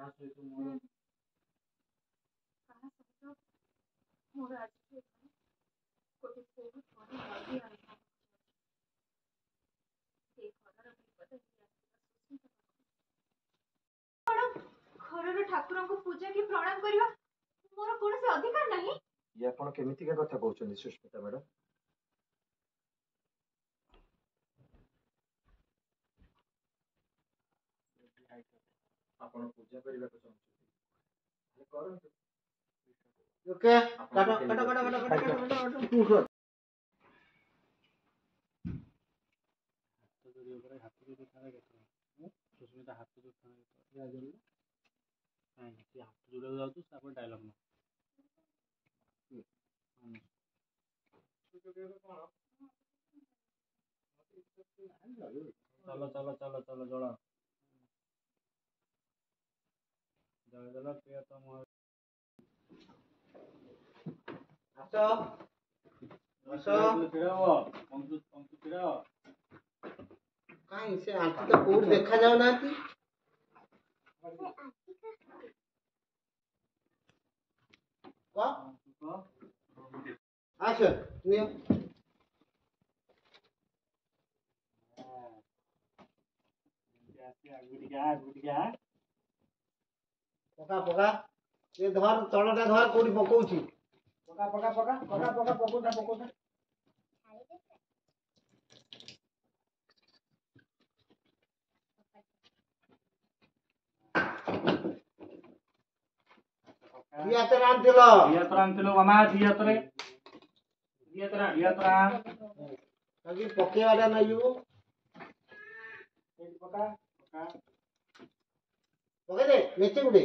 ତା ସହିତ ମୋର ଠାକୁରଙ୍କୁ ପୂଜା କି ପ୍ରଣାମ କରିବା ମୋର କୌଣସି ଅଧିକାର ନାହିଁ ଇଏ ଆପଣ କେମିତିକା କଥା କହୁଛନ୍ତି ସୁସ୍ମିତା ମ୍ୟାଡମ୍ ଆପଣ ପୂଜା କରିବାକୁ ଚାହୁଁଛନ୍ତି କରନ୍ତୁ ଓକେ କାଟ କାଟ କାଟ କାଟ କାଟ କାଟ କାଟ ତୁ କର ସୁସ୍ମିତା ହାତ ଯୋଉ ଥାନା ନାଇଁ ସେ ହାତ ଯୋଉଟାକୁ ଯାଉଛି ତାପରେ ଡାଇଲଗ ନା चलो चलो चलो चलो चलो জয়দলা প্রিয়তম আসো আসো ফিরাও ସେ ଆଣ୍ଟି ତ କୋଉଠି ଦେଖା ଯାଉନାହାନ୍ତି ଆସ ପକା ପକା ଏ ଧର ତଳଟା ଧର କୋଉଠି ପକଉଛି ପକା ପକା ପକା ପକା ପକା ପକଉଟା ପକଉଟା ଦିଆତରେ ଆଣିଥିଲ ଦିଆତରେ ଆଣିଥିଲ ମାମା ଦିଆତରେ ଦିଆତରେ ଦିଆତରେ ଆଣି ପକେଇବାଟା ନେଇଯିବୁ ପକା ପକା ପକେଇଦେ ମେଚେ ଗୁଟେ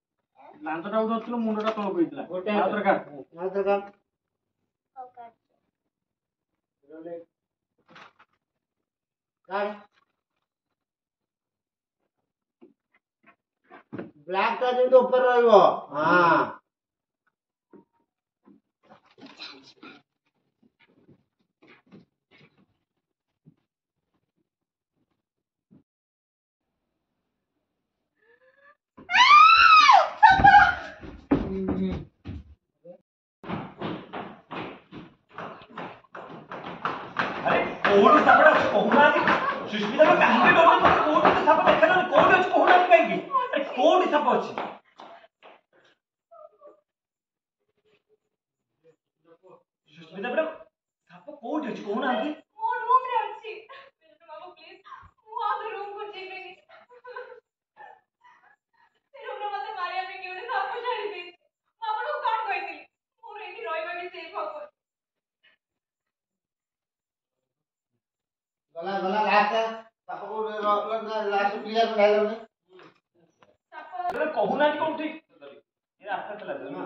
దాంతో డబ్బు వచ్చులు మూడు డబ్బులు అవుతుంది Aadhaar card Aadhaar card block card ઉપર રહ્યો હા ସୁସ୍ମିତାର କାହିଁକି ଡରୁଛନ୍ତି ମୋତେ କୋଉଠି ଗୋଟେ ସାପ ଦେଖାଯାଉନି କୋଉଠି ଅଛି କହୁନାହାନ୍ତି କାହିଁକି ଆରେ କୋଉଠି ସାପ ଅଛି ସୁସ୍ମିତା ମ୍ୟାଡାମ ସାପ କୋଉଠି ଅଛି କହୁନାହାନ୍ତି କହୁନାହାନ୍ତି କଣ ଠିକ ରାସ୍ତା ଥିଲା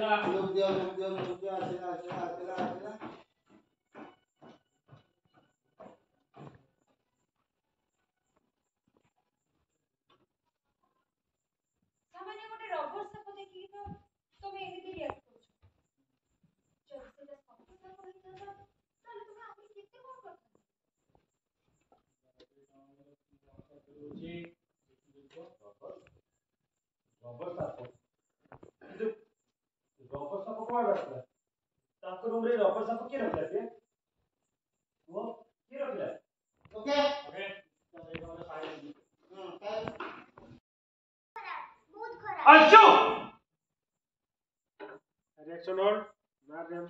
Look there, look there, look there. Sila, sila, sila, sila. সামান্য গোটে অবস্থা কো দেখি তো তুমি এদিকে রিয়াক্ট করছো যদি সেটা সম্পূর্ণ করে দিতে তাহলে তুমি আমি কেতে কোন করতে রয়েছে অবস্থা ರೊಕ್ಕ ಸ್ವಲ್ಪ ಕೊಡ್ಬೇಕು ಸಾಕು ನೋಡ್ರಿ ರೊಕ್ಕ ಸ್ವಲ್ಪ ಕೀರಕ್ಲತ್ತಿ ಓ ಕೀರಕ್ಲ ಓಕೆ ಓಕೆ ಅಶು रिएक्शन और नारियम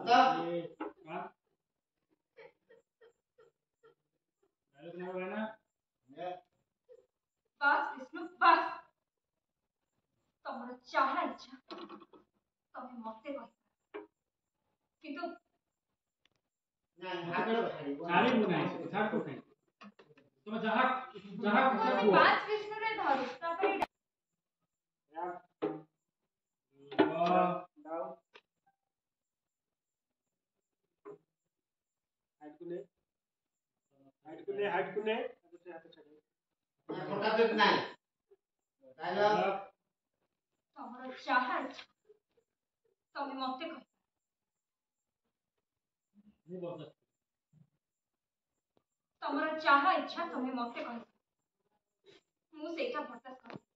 दादा ये हां मैंने तुम्हें ना ତମର ଯାହା ଇଚ୍ଛା ତମେ ମତେ କହିବ କିନ୍ତୁ ହାଇଟ୍ କୁ ନେ ହାଇଟ୍ କୁ ନେ ହାଇଟ୍ କୁ ନେ ତମର ଯାହା ଇଚ୍ଛା ତମେ ମତେ କହ ତମର ଯାହା ଇଚ୍ଛା ତମେ ମତେ କହ ମୁଁ ସେଇଟା ବରଦାସ୍ତ କରିବି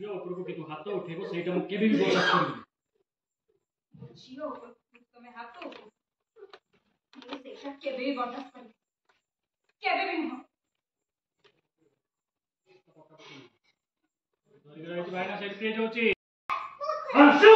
ଝିଅ ଉପରକୁ କିନ୍ତୁ ହାତ ଉଠେଇବ ସେଇଟା ମୁଁ କେବେ ବି ବରଦାସ୍ତ କରିବିନି ଝିଅ ଉପରକୁ ତମେ ହାତ ଉଠେଇବ ମୁଁ ସେଇଟା କେବେ ବି ବରଦାସ୍ତ କରିବି କେବେ ବି ନୁହଁ Ansu!